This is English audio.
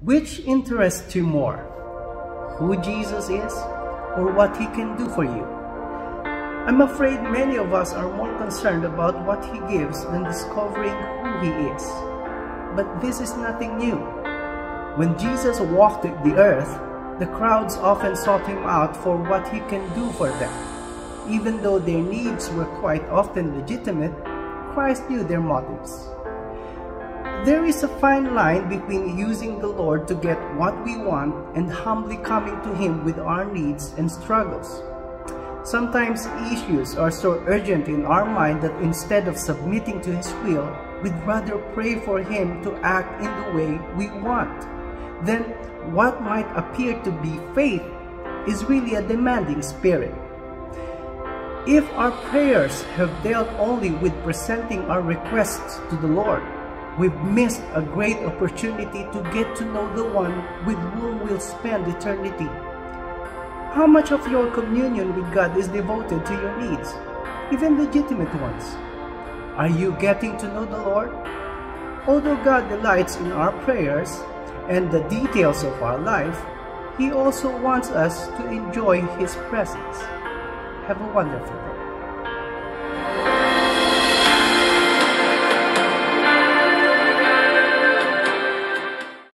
Which interests you more? Who Jesus is or what he can do for you? I'm afraid many of us are more concerned about what he gives than discovering who he is. But this is nothing new. When Jesus walked the earth, the crowds often sought him out for what he can do for them. Even though their needs were quite often legitimate, Christ knew their motives. There is a fine line between using the Lord to get what we want and humbly coming to Him with our needs and struggles. Sometimes issues are so urgent in our mind that instead of submitting to His will, we'd rather pray for Him to act in the way we want. Then, what might appear to be faith is really a demanding spirit. If our prayers have dealt only with presenting our requests to the Lord, we've missed a great opportunity to get to know the one with whom we'll spend eternity. How much of your communion with God is devoted to your needs, even legitimate ones? Are you getting to know the Lord? Although God delights in our prayers and the details of our life, He also wants us to enjoy His presence. Have a wonderful day.